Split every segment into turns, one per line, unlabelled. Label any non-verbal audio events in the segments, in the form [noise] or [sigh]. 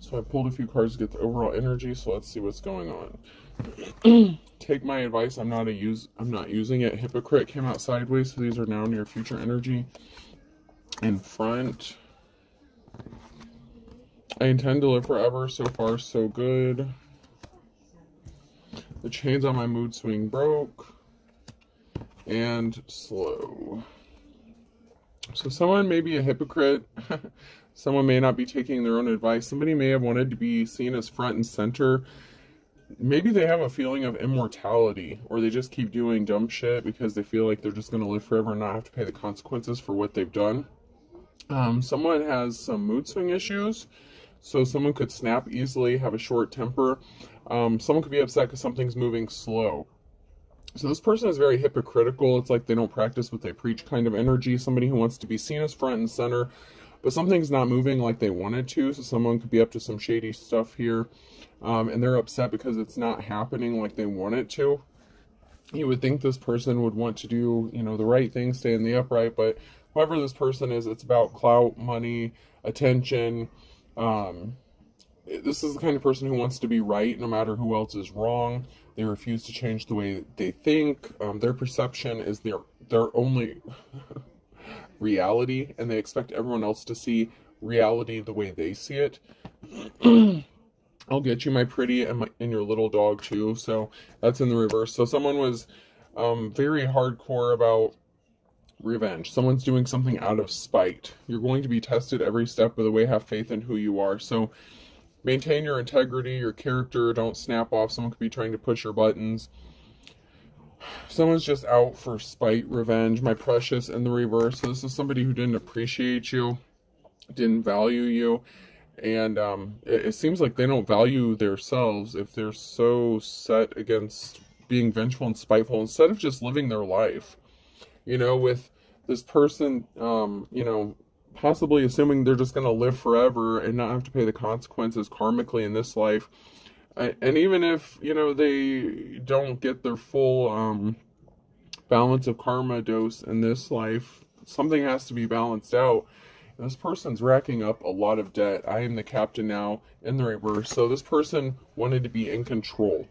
So I pulled a few cards to get the overall energy. So let's see what's going on. [clears throat] Take my advice. I'm not a use. I'm not using it. Hypocrite came out sideways. So these are now near future energy. In front. I intend to live forever. So far, so good. The chains on my mood swing broke. And slow. So someone may be a hypocrite. [laughs] someone may not be taking their own advice. Somebody may have wanted to be seen as front and center. Maybe they have a feeling of immortality, or they just keep doing dumb shit because they feel like they're just going to live forever and not have to pay the consequences for what they've done. Um, someone has some mood swing issues, so someone could snap easily, have a short temper. Um, someone could be upset because something's moving slow. So this person is very hypocritical. It's like they don't practice what they preach kind of energy. Somebody who wants to be seen as front and center, but something's not moving like they wanted to. So someone could be up to some shady stuff here, um, and they're upset because it's not happening like they want it to. You would think this person would want to do, you know, the right thing, stay in the upright, but whoever this person is, it's about clout, money, attention. Um, this is the kind of person who wants to be right no matter who else is wrong. They refuse to change the way they think. Um, their perception is their their only [laughs] reality, and they expect everyone else to see reality the way they see it. [clears throat] I'll get you, my pretty, and, my, and your little dog too. So that's in the reverse. So someone was um, very hardcore about revenge. Someone's doing something out of spite. You're going to be tested every step of the way. Have faith in who you are. So maintain your integrity, your character. Don't snap off. Someone could be trying to push your buttons. Someone's just out for spite, revenge, my precious, and the reverse. So this is somebody who didn't appreciate you, didn't value you, and um, it, it seems like they don't value themselves if they're so set against being vengeful and spiteful instead of just living their life. You know, with this person, um, you know, possibly assuming they're just going to live forever and not have to pay the consequences karmically in this life. And even if, you know, they don't get their full um, balance of karma dose in this life, something has to be balanced out. This person's racking up a lot of debt. I am the captain now in the reverse. So this person wanted to be in control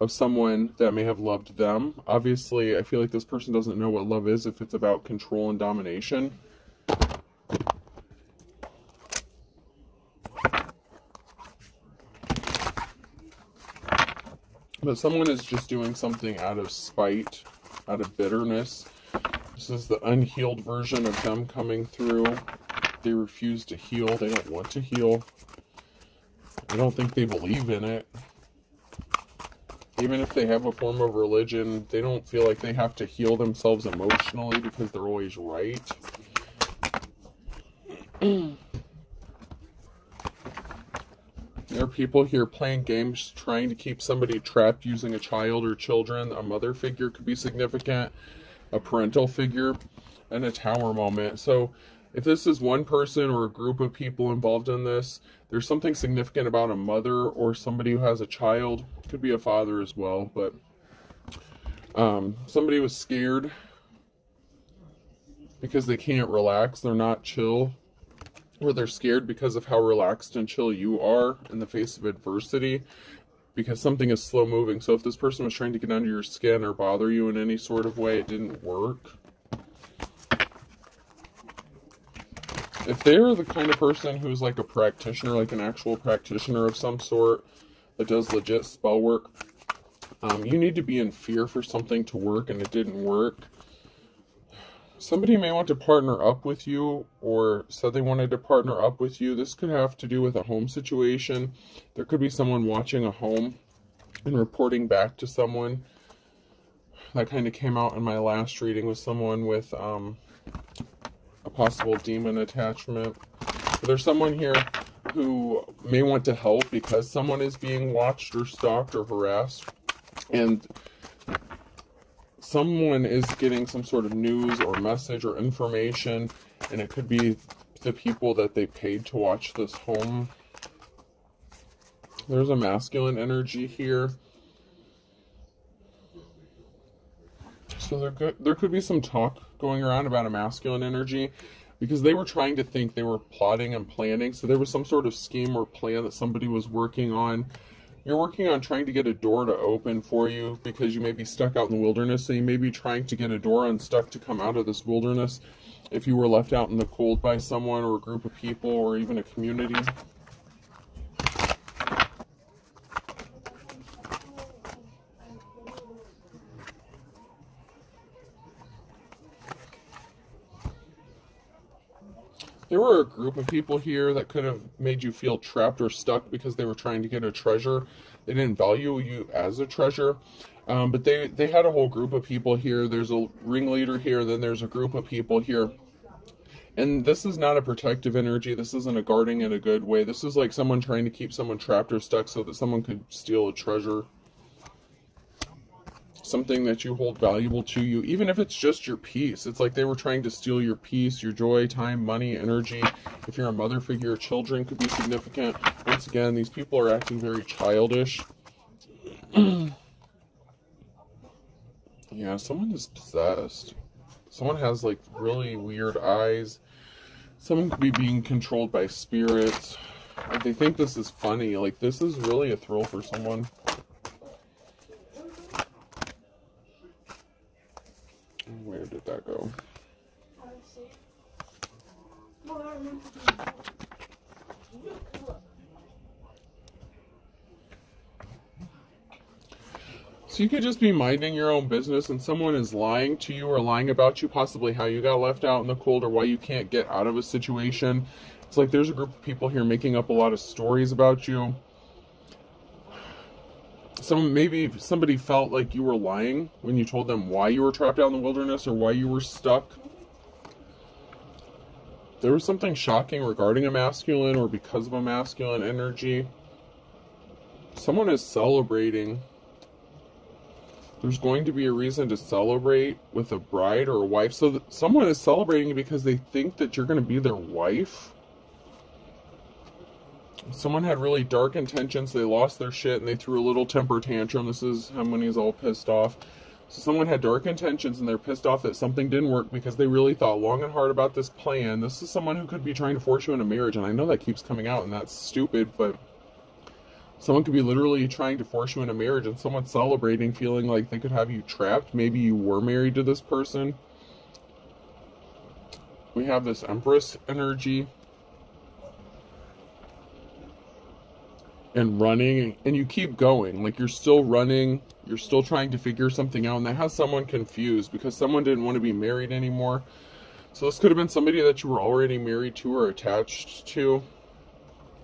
of someone that may have loved them. Obviously, I feel like this person doesn't know what love is if it's about control and domination. But someone is just doing something out of spite, out of bitterness. This is the unhealed version of them coming through. They refuse to heal. They don't want to heal. I don't think they believe in it. Even if they have a form of religion, they don't feel like they have to heal themselves emotionally because they're always right. [clears throat] There are people here playing games trying to keep somebody trapped using a child or children. A mother figure could be significant, a parental figure, and a tower moment. So, if this is one person or a group of people involved in this, there's something significant about a mother or somebody who has a child. Could be a father as well, but um, somebody was scared because they can't relax. They're not chill or they're scared because of how relaxed and chill you are in the face of adversity because something is slow moving. So if this person was trying to get under your skin or bother you in any sort of way, it didn't work. If they're the kind of person who's like a practitioner, like an actual practitioner of some sort that does legit spell work, um, you need to be in fear for something to work and it didn't work somebody may want to partner up with you or said they wanted to partner up with you. This could have to do with a home situation. There could be someone watching a home and reporting back to someone. That kind of came out in my last reading with someone with um, a possible demon attachment. But there's someone here who may want to help because someone is being watched or stalked or harassed. And someone is getting some sort of news or message or information, and it could be the people that they paid to watch this home. There's a masculine energy here. So there could, there could be some talk going around about a masculine energy. because they were trying to think they were plotting and planning. So there was some sort of scheme or plan that somebody was working on. You're working on trying to get a door to open for you because you may be stuck out in the wilderness. So you may be trying to get a door unstuck to come out of this wilderness if you were left out in the cold by someone or a group of people or even a community. There were a group of people here that could have made you feel trapped or stuck because they were trying to get a treasure. They didn't value you as a treasure. Um, but they, they had a whole group of people here. There's a ringleader here, then there's a group of people here. And this is not a protective energy. This isn't a guarding in a good way. This is like someone trying to keep someone trapped or stuck so that someone could steal a treasure something that you hold valuable to you, even if it's just your peace. It's like they were trying to steal your peace, your joy, time, money, energy. If you're a mother figure, children could be significant. Once again, these people are acting very childish. [clears throat] yeah, someone is possessed. Someone has like really weird eyes. Someone could be being controlled by spirits. they think this is funny. Like, this is really a thrill for someone. Where did that go? So you could just be minding your own business and someone is lying to you or lying about you, possibly how you got left out in the cold or why you can't get out of a situation. It's like there's a group of people here making up a lot of stories about you some maybe somebody felt like you were lying when you told them why you were trapped out in the wilderness or why you were stuck. There was something shocking regarding a masculine or because of a masculine energy. Someone is celebrating. There's going to be a reason to celebrate with a bride or a wife. So someone is celebrating because they think that you're going to be their wife someone had really dark intentions. They lost their shit and they threw a little temper tantrum. This is how when he's all pissed off. So someone had dark intentions and they're pissed off that something didn't work because they really thought long and hard about this plan. This is someone who could be trying to force you into marriage, and I know that keeps coming out and that's stupid, but someone could be literally trying to force you into marriage and someone celebrating feeling like they could have you trapped. Maybe you were married to this person. We have this Empress energy. and running and you keep going like you're still running you're still trying to figure something out and that has someone confused because someone didn't want to be married anymore so this could have been somebody that you were already married to or attached to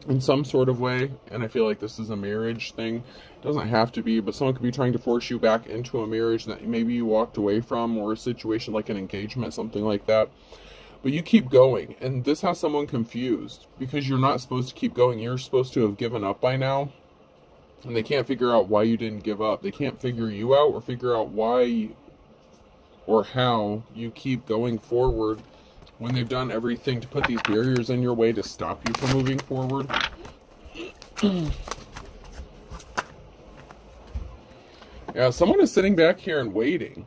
in some sort of way and i feel like this is a marriage thing it doesn't have to be but someone could be trying to force you back into a marriage that maybe you walked away from or a situation like an engagement something like that but you keep going, and this has someone confused because you're not supposed to keep going. You're supposed to have given up by now. And they can't figure out why you didn't give up. They can't figure you out or figure out why or how you keep going forward when they've done everything to put these barriers in your way to stop you from moving forward. [clears throat] yeah, someone is sitting back here and waiting.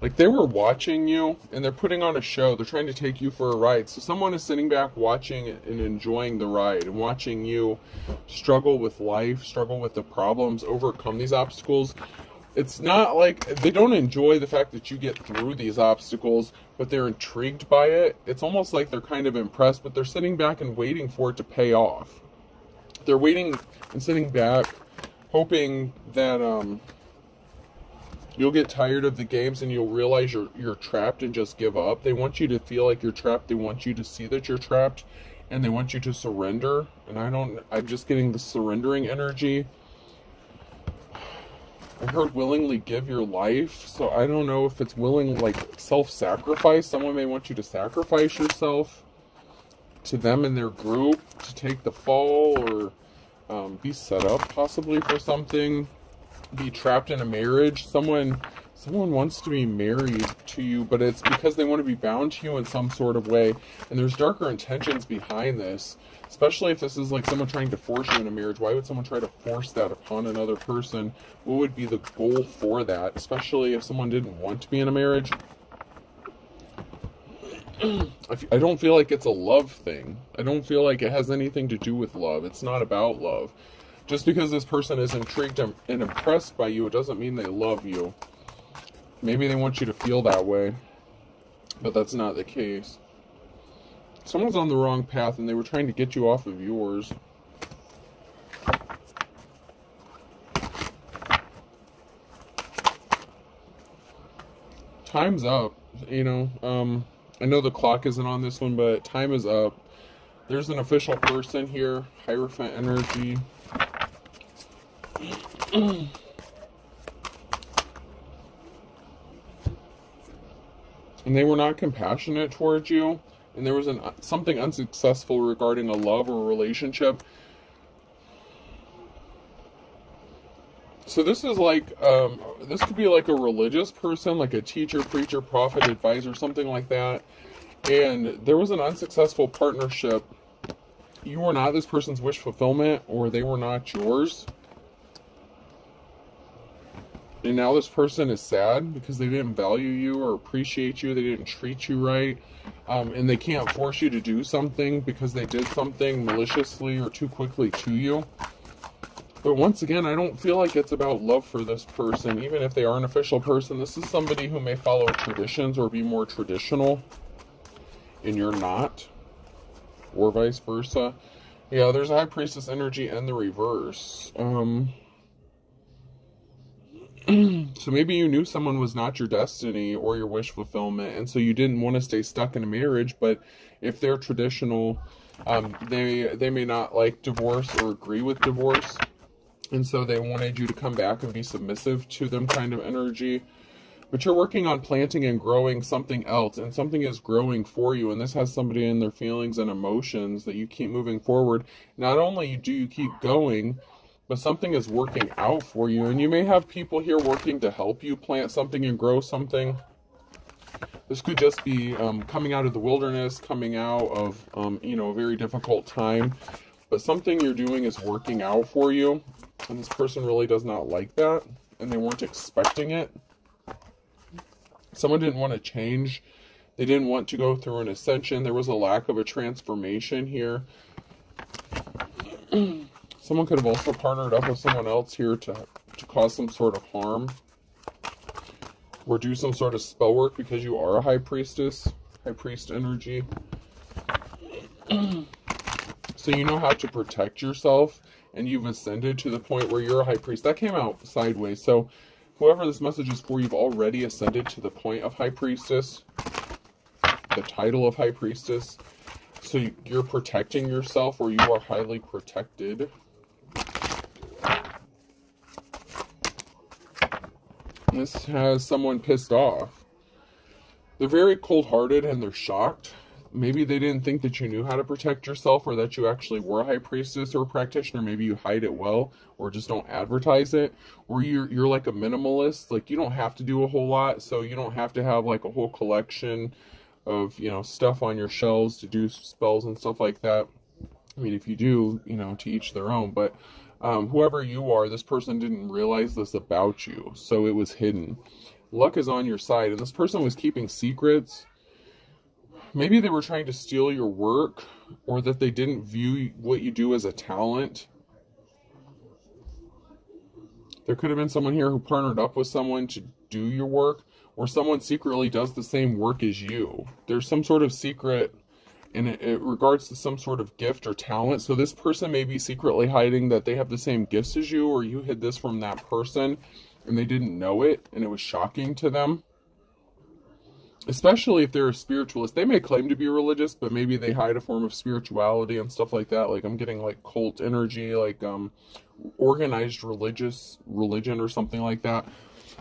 Like they were watching you and they're putting on a show. They're trying to take you for a ride. So someone is sitting back watching and enjoying the ride and watching you struggle with life, struggle with the problems, overcome these obstacles. It's not like they don't enjoy the fact that you get through these obstacles, but they're intrigued by it. It's almost like they're kind of impressed, but they're sitting back and waiting for it to pay off. They're waiting and sitting back, hoping that um, you'll get tired of the games and you'll realize you're you're trapped and just give up. They want you to feel like you're trapped. They want you to see that you're trapped and they want you to surrender. And I don't I'm just getting the surrendering energy. I heard willingly give your life, so I don't know if it's willing like self-sacrifice. Someone may want you to sacrifice yourself to them and their group to take the fall or um, be set up possibly for something be trapped in a marriage. Someone someone wants to be married to you, but it's because they want to be bound to you in some sort of way. And there's darker intentions behind this. Especially if this is like someone trying to force you in a marriage. Why would someone try to force that upon another person? What would be the goal for that? Especially if someone didn't want to be in a marriage. [clears throat] I don't feel like it's a love thing. I don't feel like it has anything to do with love. It's not about love. Just because this person is intrigued and impressed by you, it doesn't mean they love you. Maybe they want you to feel that way, but that's not the case. Someone's on the wrong path and they were trying to get you off of yours. Time's up, you know. Um, I know the clock isn't on this one, but time is up. There's an official person here, Hierophant Energy. [clears throat] and they were not compassionate towards you and there was an something unsuccessful regarding a love or a relationship. So this is like um, this could be like a religious person like a teacher preacher prophet advisor something like that. And there was an unsuccessful partnership. You were not this person's wish fulfillment or they were not yours and now this person is sad because they didn't value you or appreciate you. They didn't treat you right. Um, and they can't force you to do something because they did something maliciously or too quickly to you. But once again i don't feel like it's about love for this person. Even if they are an official person this is somebody who may follow traditions or be more traditional. And you're not. Or vice versa. Yeah there's a high priestess energy and the reverse. Um [clears throat] so maybe you knew someone was not your destiny or your wish fulfillment and so you didn't want to stay stuck in a marriage but if they're traditional um, they they may not like divorce or agree with divorce and so they wanted you to come back and be submissive to them kind of energy. But you're working on planting and growing something else and something is growing for you and this has somebody in their feelings and emotions that you keep moving forward. Not only do you keep going but something is working out for you. And you may have people here working to help you plant something and grow something. This could just be um, coming out of the wilderness, coming out of, um, you know, a very difficult time. But something you're doing is working out for you. And this person really does not like that. And they weren't expecting it. Someone didn't want to change. They didn't want to go through an ascension. There was a lack of a transformation here. [clears throat] Someone could have also partnered up with someone else here to, to cause some sort of harm. Or do some sort of spell work because you are a high priestess, high priest energy. [clears throat] so you know how to protect yourself and you've ascended to the point where you're a high priest. That came out sideways. So whoever this message is for, you've already ascended to the point of high priestess, the title of high priestess. So you're protecting yourself or you are highly protected. This has someone pissed off. They're very cold hearted and they're shocked. Maybe they didn't think that you knew how to protect yourself or that you actually were a high priestess or a practitioner. Maybe you hide it well or just don't advertise it. Or you're you're like a minimalist. Like you don't have to do a whole lot, so you don't have to have like a whole collection of, you know, stuff on your shelves to do spells and stuff like that. I mean, if you do, you know, to each their own, but um, whoever you are, this person didn't realize this about you, so it was hidden. Luck is on your side, and this person was keeping secrets. Maybe they were trying to steal your work, or that they didn't view what you do as a talent. There could have been someone here who partnered up with someone to do your work, or someone secretly does the same work as you. There's some sort of secret in it, regards to some sort of gift or talent. So this person may be secretly hiding that they have the same gifts as you, or you hid this from that person and they didn't know it and it was shocking to them. Especially if they're a spiritualist. They may claim to be religious, but maybe they hide a form of spirituality and stuff like that. Like I'm getting like cult energy, like um organized religious religion or something like that.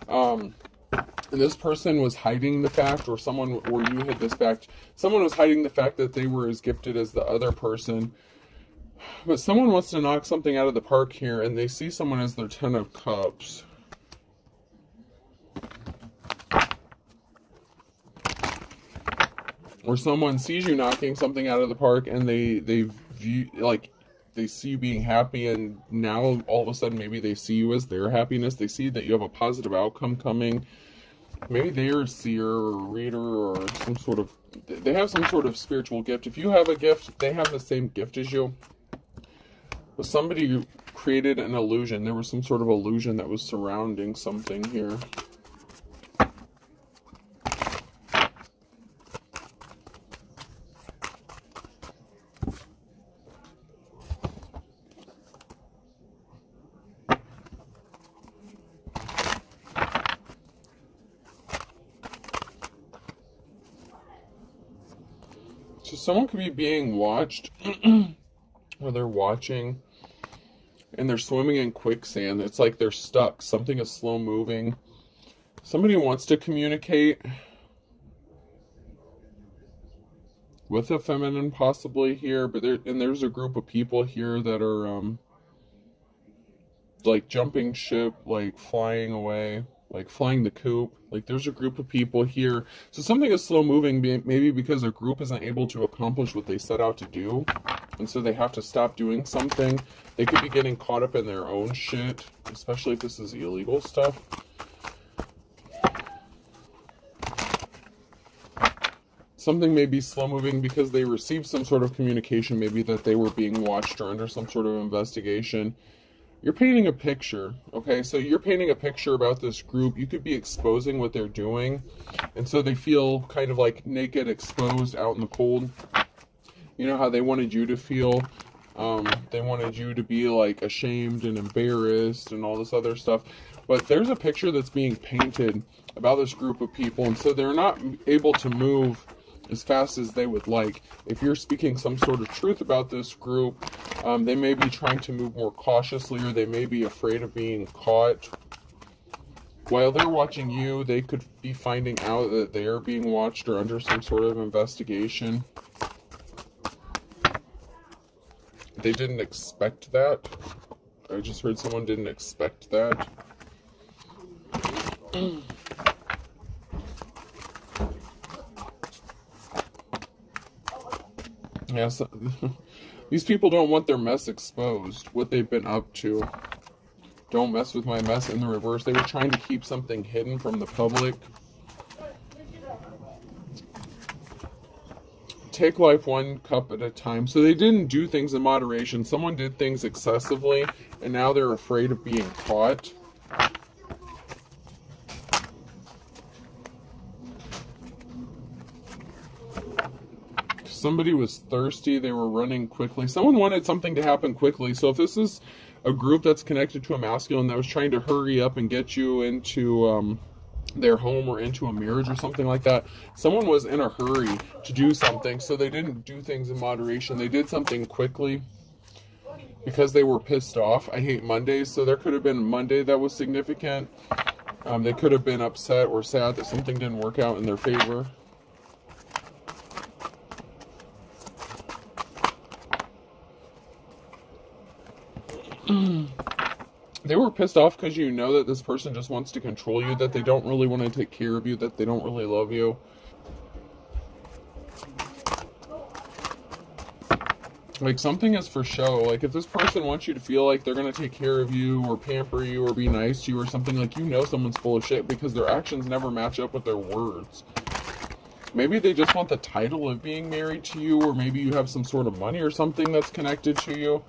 Um and this person was hiding the fact, or someone, or you hid this fact, someone was hiding the fact that they were as gifted as the other person. But someone wants to knock something out of the park here, and they see someone as their Ten of Cups. Or someone sees you knocking something out of the park, and they they view like they see you being happy and now all of a sudden maybe they see you as their happiness they see that you have a positive outcome coming maybe they're a seer or a reader or some sort of they have some sort of spiritual gift. If you have a gift, they have the same gift as you. But somebody created an illusion. There was some sort of illusion that was surrounding something here. Someone could be being watched, [clears throat] or they're watching, and they're swimming in quicksand. It's like they're stuck. Something is slow moving. Somebody wants to communicate with a feminine possibly here, but there and there's a group of people here that are um like jumping ship, like flying away like flying the coop. Like there's a group of people here. So something is slow moving, maybe because a group isn't able to accomplish what they set out to do. And so they have to stop doing something. They could be getting caught up in their own shit, especially if this is illegal stuff. Something may be slow moving because they received some sort of communication, maybe that they were being watched or under some sort of investigation you're painting a picture, okay? So you're painting a picture about this group. You could be exposing what they're doing. And so they feel kind of like naked, exposed, out in the cold. You know how they wanted you to feel? Um, they wanted you to be like ashamed and embarrassed and all this other stuff. But there's a picture that's being painted about this group of people. And so they're not able to move as fast as they would like. If you're speaking some sort of truth about this group, um, they may be trying to move more cautiously or they may be afraid of being caught. While they're watching you, they could be finding out that they are being watched or under some sort of investigation. They didn't expect that. I just heard someone didn't expect that. [clears throat] Yeah, so, [laughs] these people don't want their mess exposed, what they've been up to. Don't mess with my mess in the reverse. They were trying to keep something hidden from the public. Take life one cup at a time. So they didn't do things in moderation. Someone did things excessively, and now they're afraid of being caught. Somebody was thirsty, they were running quickly. Someone wanted something to happen quickly. So if this is a group that's connected to a masculine that was trying to hurry up and get you into um, their home or into a marriage or something like that, someone was in a hurry to do something. So they didn't do things in moderation. They did something quickly because they were pissed off. I hate Mondays, so there could have been Monday that was significant. Um, they could have been upset or sad that something didn't work out in their favor. Mm. they were pissed off because you know that this person just wants to control you, that they don't really want to take care of you, that they don't really love you. Like something is for show. Like if this person wants you to feel like they're gonna take care of you or pamper you or be nice to you or something, like you know someone's full of shit because their actions never match up with their words. Maybe they just want the title of being married to you, or maybe you have some sort of money or something that's connected to you.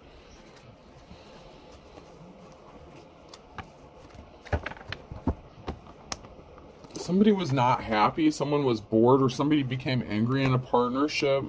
Somebody was not happy, someone was bored, or somebody became angry in a partnership.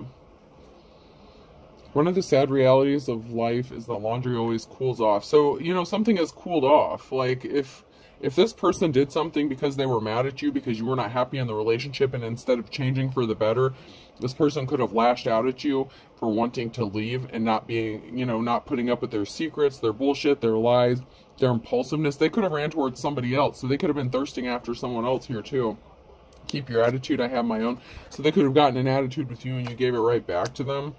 One of the sad realities of life is that laundry always cools off. So, you know, something has cooled off. Like, if if this person did something because they were mad at you because you were not happy in the relationship and instead of changing for the better this person could have lashed out at you for wanting to leave and not being you know not putting up with their secrets their bullshit their lies their impulsiveness they could have ran towards somebody else so they could have been thirsting after someone else here too keep your attitude i have my own so they could have gotten an attitude with you and you gave it right back to them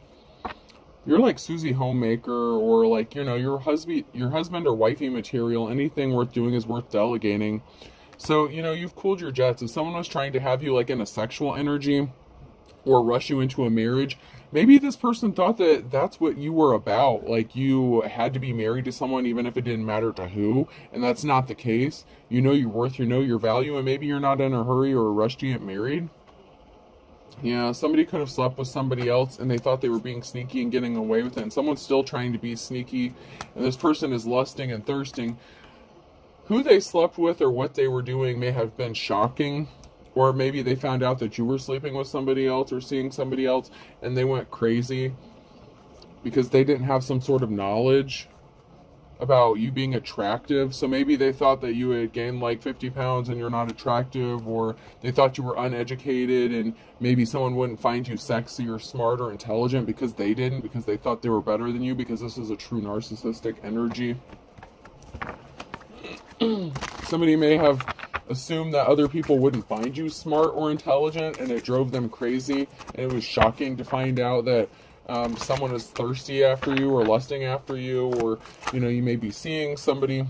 you're like Susie Homemaker or like you know your husband your husband or wifey material. Anything worth doing is worth delegating. So you know you've cooled your jets. If someone was trying to have you like in a sexual energy or rush you into a marriage, maybe this person thought that that's what you were about. Like you had to be married to someone even if it didn't matter to who, and that's not the case. You know your worth, you know your value, and maybe you're not in a hurry or a rush to get married. Yeah, somebody could have slept with somebody else and they thought they were being sneaky and getting away with it. And someone's still trying to be sneaky, and this person is lusting and thirsting. Who they slept with or what they were doing may have been shocking, or maybe they found out that you were sleeping with somebody else or seeing somebody else and they went crazy because they didn't have some sort of knowledge about you being attractive. So maybe they thought that you had gained like 50 pounds and you're not attractive, or they thought you were uneducated and maybe someone wouldn't find you sexy or smart or intelligent because they didn't, because they thought they were better than you, because this is a true narcissistic energy. [clears throat] Somebody may have assumed that other people wouldn't find you smart or intelligent and it drove them crazy. And it was shocking to find out that um, someone is thirsty after you or lusting after you, or you know, you may be seeing somebody.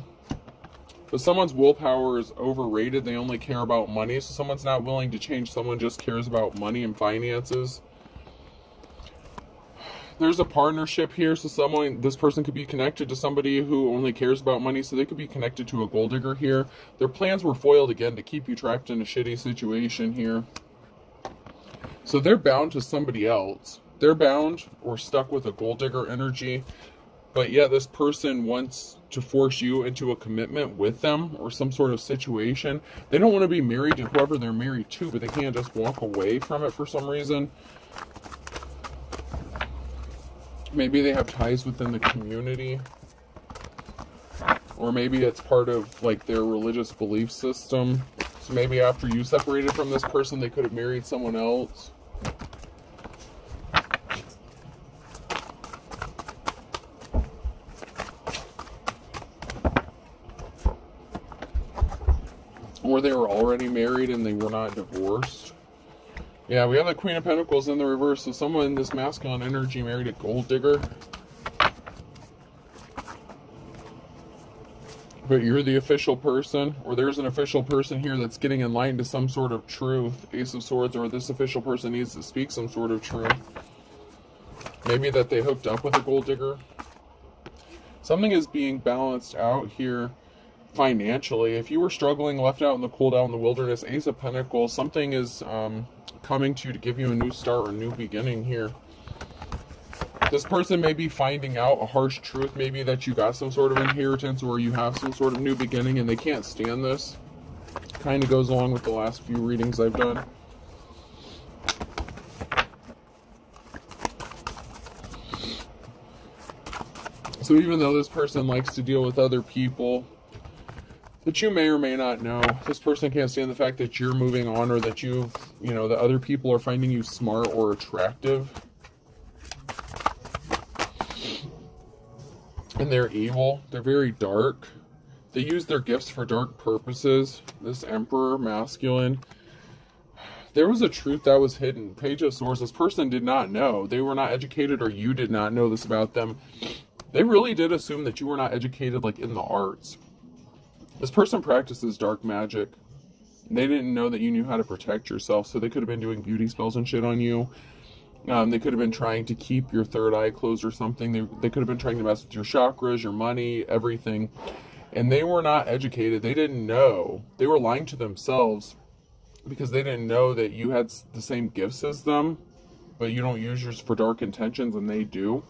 But someone's willpower is overrated. They only care about money. So someone's not willing to change. Someone just cares about money and finances. There's a partnership here. So someone, this person could be connected to somebody who only cares about money. So they could be connected to a gold digger here. Their plans were foiled again to keep you trapped in a shitty situation here. So they're bound to somebody else they're bound or stuck with a gold digger energy, but yeah this person wants to force you into a commitment with them or some sort of situation. They don't want to be married to whoever they're married to, but they can't just walk away from it for some reason. Maybe they have ties within the community. Or maybe it's part of like their religious belief system. So maybe after you separated from this person, they could have married someone else. or they were already married and they were not divorced. Yeah, we have the Queen of Pentacles in the reverse. So someone in this masculine energy married a gold digger. But you're the official person, or there's an official person here that's getting enlightened to some sort of truth. Ace of Swords, or this official person needs to speak some sort of truth. Maybe that they hooked up with a gold digger. Something is being balanced out here financially. If you were struggling, left out in the cold, down in the wilderness, Ace of Pentacles, something is um, coming to you to give you a new start or a new beginning here. This person may be finding out a harsh truth, maybe that you got some sort of inheritance or you have some sort of new beginning and they can't stand this. Kind of goes along with the last few readings I've done. So even though this person likes to deal with other people, that you may or may not know. This person can't stand the fact that you're moving on or that you've, you know, that other people are finding you smart or attractive. And they're evil. They're very dark. They use their gifts for dark purposes. This Emperor, masculine. There was a truth that was hidden. Page of Swords. This person did not know. They were not educated or you did not know this about them. They really did assume that you were not educated like in the arts this person practices dark magic. They didn't know that you knew how to protect yourself, so they could have been doing beauty spells and shit on you. Um, they could have been trying to keep your third eye closed or something. They, they could have been trying to mess with your chakras, your money, everything. And they were not educated. They didn't know. They were lying to themselves because they didn't know that you had the same gifts as them, but you don't use yours for dark intentions, and they do.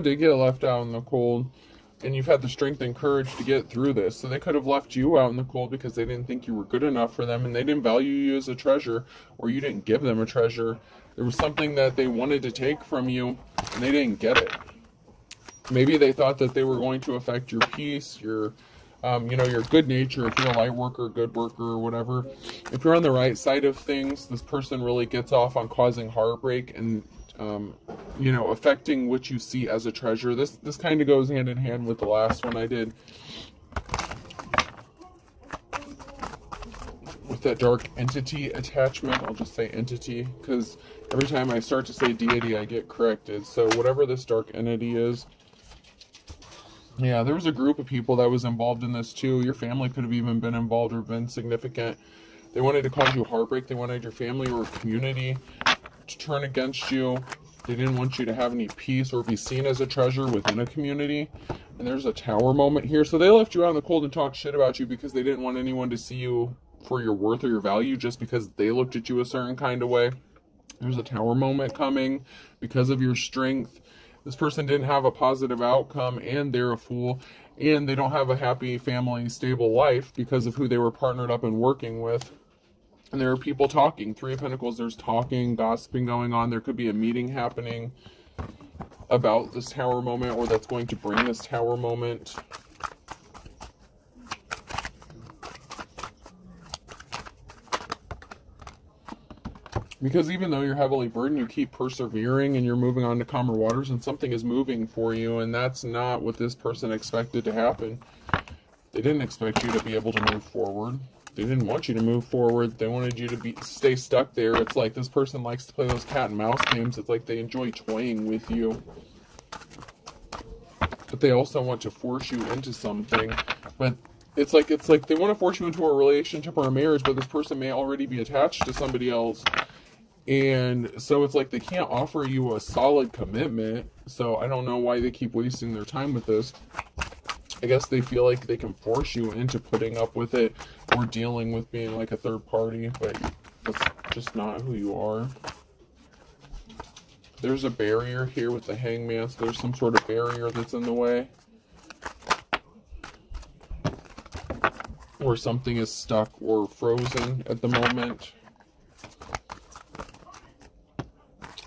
Did get left out in the cold and you've had the strength and courage to get through this. So they could have left you out in the cold because they didn't think you were good enough for them and they didn't value you as a treasure or you didn't give them a treasure. There was something that they wanted to take from you and they didn't get it. Maybe they thought that they were going to affect your peace, your um, you know, your good nature, if you're a light worker, good worker, or whatever. If you're on the right side of things, this person really gets off on causing heartbreak and um, you know, affecting what you see as a treasure. This this kind of goes hand in hand with the last one I did with that dark entity attachment. I'll just say entity because every time I start to say deity, I get corrected. So whatever this dark entity is, yeah, there was a group of people that was involved in this too. Your family could have even been involved or been significant. They wanted to cause you heartbreak. They wanted your family or community to turn against you. They didn't want you to have any peace or be seen as a treasure within a community. And there's a tower moment here. So they left you out in the cold and talked shit about you because they didn't want anyone to see you for your worth or your value just because they looked at you a certain kind of way. There's a tower moment coming because of your strength this person didn't have a positive outcome and they're a fool and they don't have a happy family stable life because of who they were partnered up and working with and there are people talking three of pentacles there's talking gossiping going on there could be a meeting happening about this tower moment or that's going to bring this tower moment Because even though you're heavily burdened, you keep persevering and you're moving on to calmer waters, and something is moving for you, and that's not what this person expected to happen. They didn't expect you to be able to move forward. They didn't want you to move forward. They wanted you to be stay stuck there. It's like this person likes to play those cat and mouse games. It's like they enjoy toying with you. But they also want to force you into something. But it's like it's like they want to force you into a relationship or a marriage, but this person may already be attached to somebody else and so it's like they can't offer you a solid commitment. So I don't know why they keep wasting their time with this. I guess they feel like they can force you into putting up with it or dealing with being like a third party, but that's just not who you are. There's a barrier here with the hangman, so there's some sort of barrier that's in the way. Or something is stuck or frozen at the moment.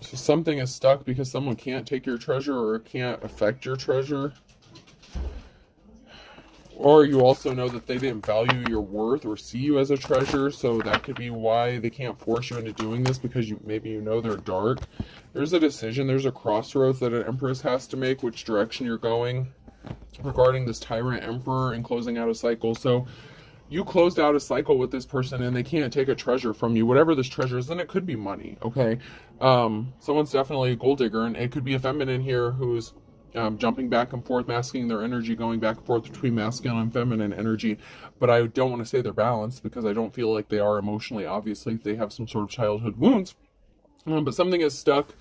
So something is stuck because someone can't take your treasure or can't affect your treasure. Or you also know that they didn't value your worth or see you as a treasure, so that could be why they can't force you into doing this because you maybe you know they're dark. There's a decision, there's a crossroads that an empress has to make which direction you're going regarding this tyrant emperor and closing out a cycle. So you closed out a cycle with this person and they can't take a treasure from you, whatever this treasure is, then it could be money, okay? Um, someone's definitely a gold digger, and it could be a feminine here who's um, jumping back and forth, masking their energy, going back and forth between masculine and feminine energy. But I don't want to say they're balanced because I don't feel like they are emotionally. Obviously, they have some sort of childhood wounds. Um, but something is stuck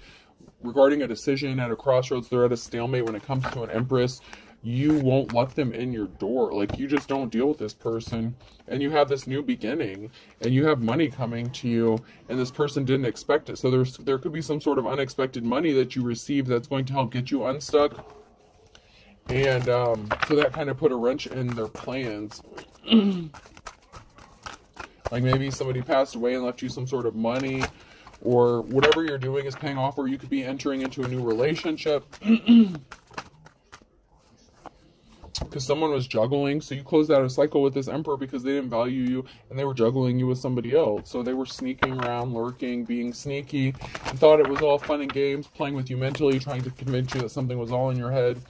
regarding a decision at a crossroads. They're at a stalemate when it comes to an empress you won't let them in your door. Like you just don't deal with this person and you have this new beginning and you have money coming to you and this person didn't expect it. So there's there could be some sort of unexpected money that you receive that's going to help get you unstuck. And um, so that kind of put a wrench in their plans. [clears throat] like maybe somebody passed away and left you some sort of money or whatever you're doing is paying off or you could be entering into a new relationship. [clears throat] because someone was juggling. So you closed out a cycle with this emperor because they didn't value you and they were juggling you with somebody else. So they were sneaking around, lurking, being sneaky, and thought it was all fun and games, playing with you mentally, trying to convince you that something was all in your head,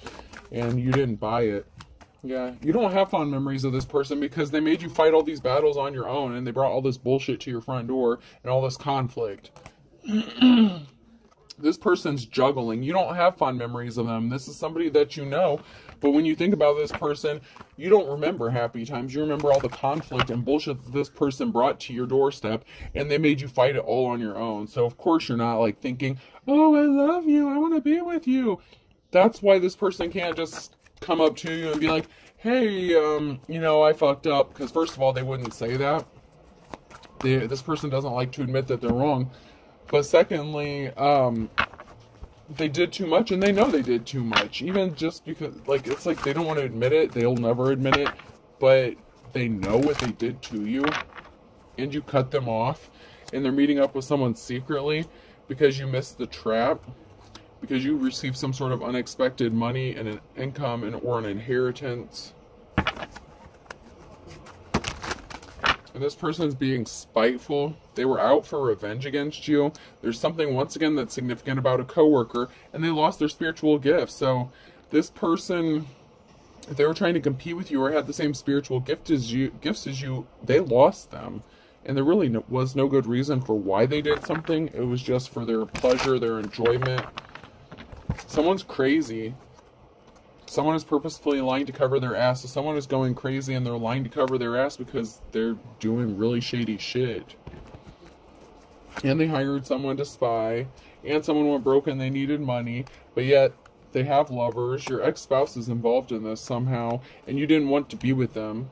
and you didn't buy it. Yeah, you don't have fond memories of this person because they made you fight all these battles on your own and they brought all this bullshit to your front door and all this conflict. [clears throat] this person's juggling. You don't have fond memories of them. This is somebody that you know but when you think about this person, you don't remember happy times. You remember all the conflict and bullshit that this person brought to your doorstep, and they made you fight it all on your own. So, of course, you're not like thinking, oh, I love you. I want to be with you. That's why this person can't just come up to you and be like, hey, um, you know, I fucked up. Because, first of all, they wouldn't say that. They, this person doesn't like to admit that they're wrong. But secondly, um, they did too much and they know they did too much. Even just because like it's like they don't want to admit it they'll never admit it but they know what they did to you and you cut them off and they're meeting up with someone secretly because you missed the trap because you received some sort of unexpected money and an income and or an inheritance and this person is being spiteful. They were out for revenge against you. There's something once again that's significant about a coworker, and they lost their spiritual gifts. So this person, if they were trying to compete with you or had the same spiritual gift as you, gifts as you, they lost them. and there really was no good reason for why they did something. It was just for their pleasure, their enjoyment. Someone's crazy. Someone is purposefully lying to cover their ass. So someone is going crazy and they're lying to cover their ass because they're doing really shady shit. And they hired someone to spy, and someone went broke and they needed money, but yet they have lovers. Your ex spouse is involved in this somehow, and you didn't want to be with them.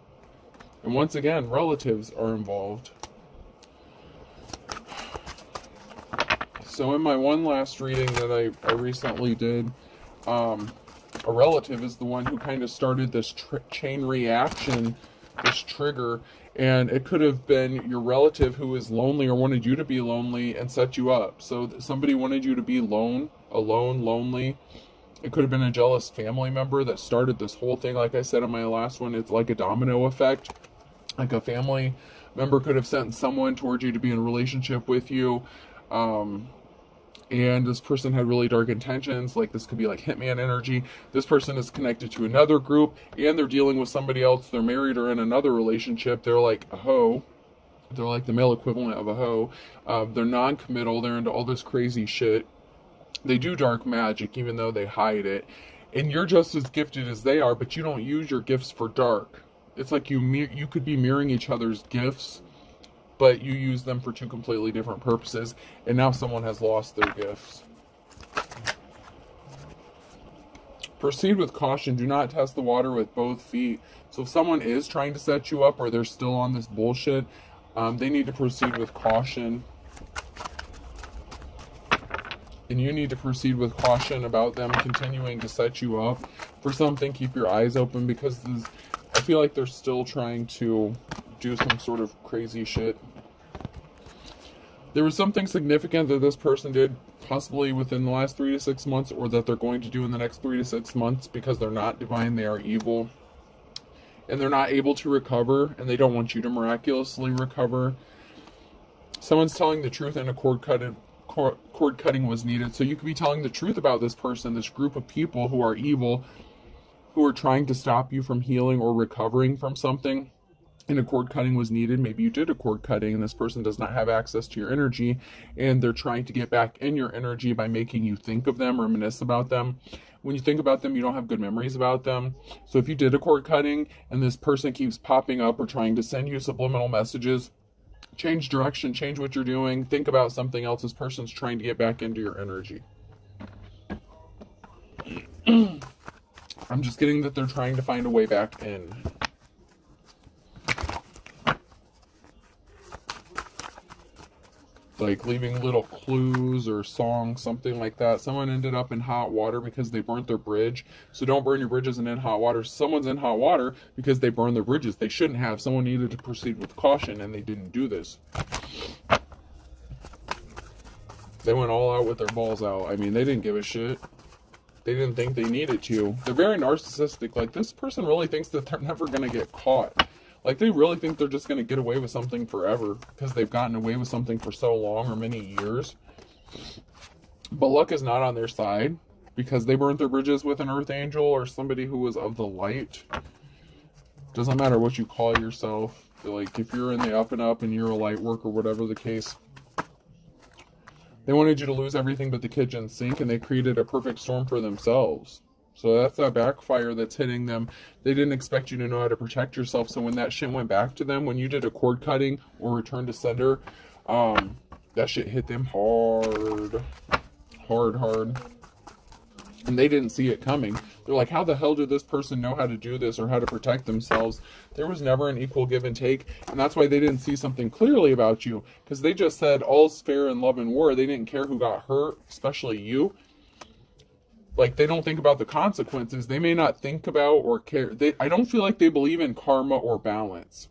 And once again, relatives are involved. So, in my one last reading that I, I recently did, um, a relative is the one who kind of started this tr- chain reaction, this trigger, and it could have been your relative who was lonely or wanted you to be lonely and set you up. So, somebody wanted you to be alone, alone, lonely. It could have been a jealous family member that started this whole thing. Like I said in my last one, it's like a domino effect like a family member could have sent someone towards you to be in a relationship with you um, and this person had really dark intentions like this could be like hitman energy. This person is connected to another group and they're dealing with somebody else. They're married or in another relationship. They're like a hoe. They're like the male equivalent of a hoe. Uh, they're non-committal. They're into all this crazy shit. They do dark magic even though they hide it. And you're just as gifted as they are but you don't use your gifts for dark. It's like you you could be mirroring each other's gifts, but you use them for two completely different purposes, and now someone has lost their gifts. Proceed with caution. Do not test the water with both feet. So if someone is trying to set you up or they're still on this bullshit, um, they need to proceed with caution. And you need to proceed with caution about them continuing to set you up for something. Keep your eyes open because this, I feel like they're still trying to do some sort of crazy shit. There was something significant that this person did, possibly within the last three to six months, or that they're going to do in the next three to six months because they're not divine, they are evil. And they're not able to recover, and they don't want you to miraculously recover. Someone's telling the truth, and a cord cutting cord cutting was needed. So you could be telling the truth about this person, this group of people who are evil, who are trying to stop you from healing or recovering from something and a cord cutting was needed. Maybe you did a cord cutting and this person does not have access to your energy and they're trying to get back in your energy by making you think of them, reminisce about them. When you think about them, you don't have good memories about them. So if you did a cord cutting and this person keeps popping up or trying to send you subliminal messages, change direction, change what you're doing, think about something else. This person's trying to get back into your energy. [clears throat] I'm just getting that they're trying to find a way back in. Like leaving little clues or songs, something like that. Someone ended up in hot water because they burnt their bridge. So don't burn your bridges and in hot water. Someone's in hot water because they burned their bridges. They shouldn't have. Someone needed to proceed with caution and they didn't do this. They went all out with their balls out. I mean, they didn't give a shit they didn't think they needed to. They're very narcissistic. Like this person really thinks that they're [laughs] never going to get caught. Like they really think they're just going to get away with something forever because they've gotten away with something for so long or many years. But luck is not on their side because they burnt their bridges with an earth angel or somebody who was of the light. Doesn't matter what you call yourself. Like if you're in the up and up and you're a light work or whatever the case, they wanted you to lose everything but the kitchen sink, and they created a perfect storm for themselves. So that's a backfire that's hitting them. They didn't expect you to know how to protect yourself. So when that shit went back to them, when you did a cord cutting or return to sender, um, that shit hit them hard, hard, hard and they didn't see it coming. They're like, how the hell did this person know how to do this or how to protect themselves? There was never an equal give and take, and that's why they didn't see something clearly about you because they just said all's fair in love and war. They didn't care who got hurt, especially you. Like they don't think about the consequences. They may not think about or care. They I don't feel like they believe in karma or balance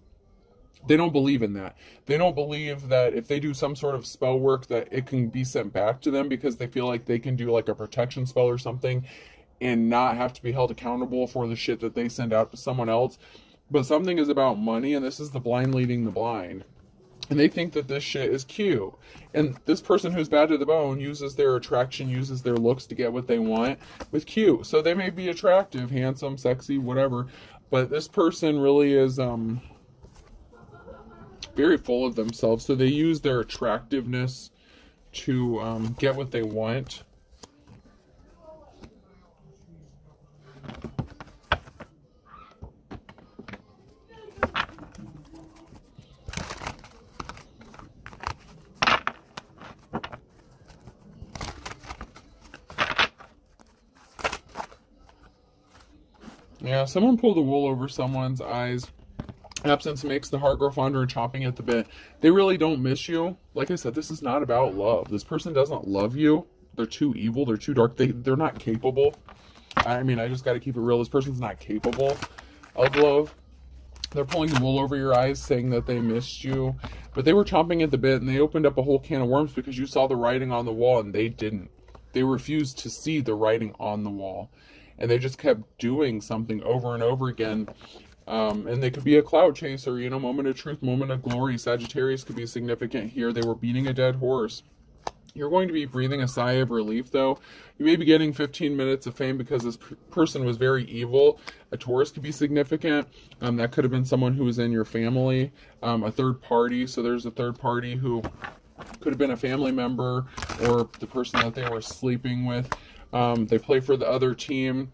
they don't believe in that. They don't believe that if they do some sort of spell work that it can be sent back to them because they feel like they can do like a protection spell or something and not have to be held accountable for the shit that they send out to someone else. But something is about money and this is the blind leading the blind. And they think that this shit is cute. And this person who's bad to the bone uses their attraction, uses their looks to get what they want with cute. So they may be attractive, handsome, sexy, whatever. But this person really is um very full of themselves. So they use their attractiveness to um, get what they want. Yeah, someone pulled the wool over someone's eyes. Absence makes the heart grow fonder and chopping at the bit. They really don't miss you. Like I said, this is not about love. This person doesn't love you. They're too evil. They're too dark. They, they're not capable. I mean, I just got to keep it real. This person's not capable of love. They're pulling the wool over your eyes, saying that they missed you. But they were chomping at the bit and they opened up a whole can of worms because you saw the writing on the wall and they didn't. They refused to see the writing on the wall and they just kept doing something over and over again. Um, and they could be a cloud chaser, you know, moment of truth, moment of glory. Sagittarius could be significant here. They were beating a dead horse. You're going to be breathing a sigh of relief, though. You may be getting 15 minutes of fame because this person was very evil. A Taurus could be significant. Um, that could have been someone who was in your family, um, a third party. So there's a third party who could have been a family member or the person that they were sleeping with. Um, they play for the other team.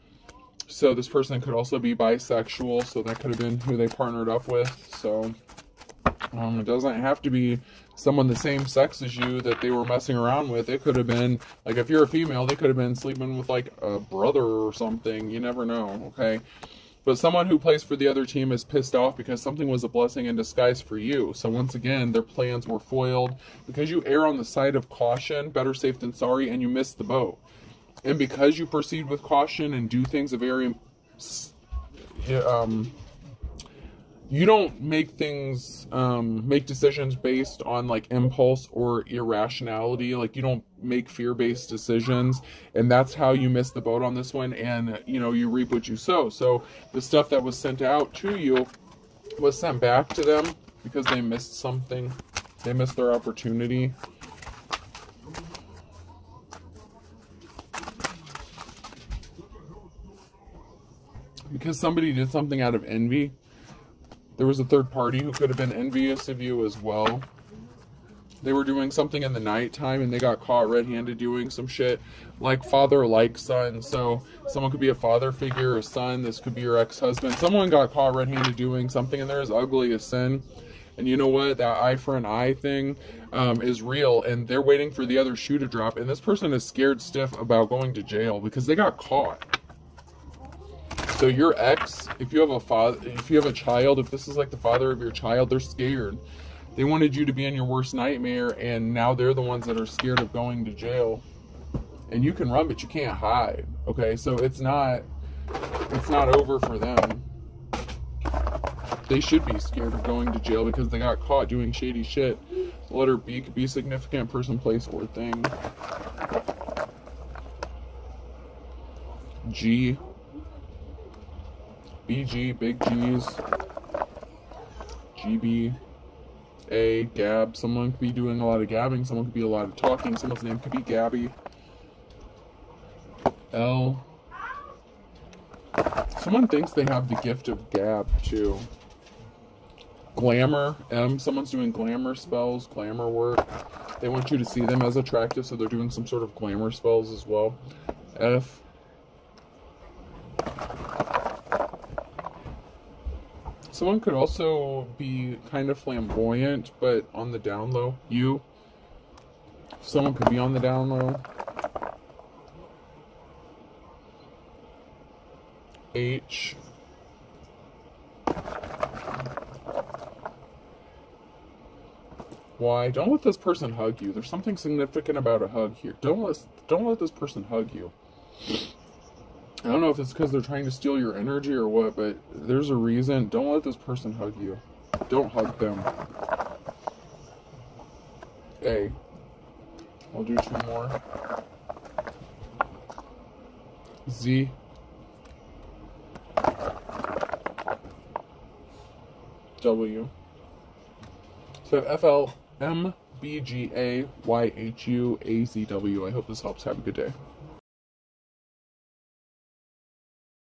So this person could also be bisexual. So that could have been who they partnered up with. So um, it doesn't have to be someone the same sex as you that they were messing around with. It could have been, like, if you're a female, they could have been sleeping with, like, a brother or something. You never know, okay? But someone who plays for the other team is pissed off because something was a blessing in disguise for you. So once again, their plans were foiled because you err on the side of caution, better safe than sorry, and you missed the boat and because you proceed with caution and do things a very um, you don't make things um, make decisions based on like impulse or irrationality. Like you don't make fear-based decisions. And that's how you miss the boat on this one. And you know you reap what you sow. So the stuff that was sent out to you was sent back to them because they missed something. They missed their opportunity because somebody did something out of envy. There was a third party who could have been envious of you as well. They were doing something in the nighttime and they got caught red handed doing some shit like father like son. So someone could be a father figure, a son, this could be your ex husband. Someone got caught red handed doing something and they're as ugly as sin. And you know what? That eye for an eye thing um, is real, and they're waiting for the other shoe to drop. And this person is scared stiff about going to jail because they got caught. So your ex, if you have a father, if you have a child, if this is like the father of your child, they're scared. They wanted you to be in your worst nightmare, and now they're the ones that are scared of going to jail. And you can run, but you can't hide. Okay, so it's not, it's not over for them. They should be scared of going to jail because they got caught doing shady shit. Letter B could be significant person, place, or thing. G BG, Big G's, GB, A, Gab. Someone could be doing a lot of gabbing, someone could be a lot of talking, someone's name could be Gabby. L. Someone thinks they have the gift of gab too. Glamour, M. Someone's doing glamour spells, glamour work. They want you to see them as attractive, so they're doing some sort of glamour spells as well. F. Someone could also be kind of flamboyant, but on the down low. You. Someone could be on the down low. H. Why? Don't let this person hug you. There's something significant about a hug here. Don't let don't let this person hug you. I don't know if it's because they're trying to steal your energy or what, but there's a reason. Don't let this person hug you. Don't hug them. A. I'll do two more. Z. W. So F L M B G A Y H U A Z W. I hope this helps. Have a good day.